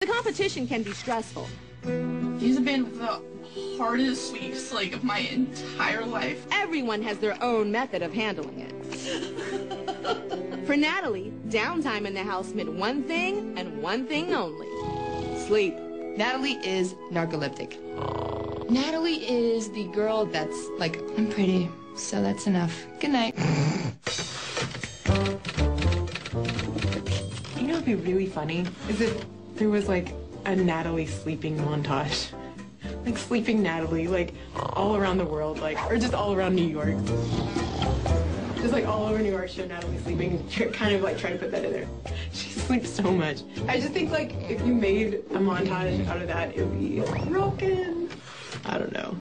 The competition can be stressful. These have been the hardest weeks, like, of my entire life. Everyone has their own method of handling it. For Natalie, downtime in the house meant one thing and one thing only. Sleep. Natalie is narcoleptic. Natalie is the girl that's like, I'm pretty, so that's enough. Good night. You know what'd be really funny? Is if there was like a Natalie sleeping montage. Like sleeping Natalie, like all around the world, like, or just all around New York. Just like all over New York, show Natalie sleeping, kind of like try to put that in there. She sleeps so much. I just think like if you made a montage out of that, it would be rockin'.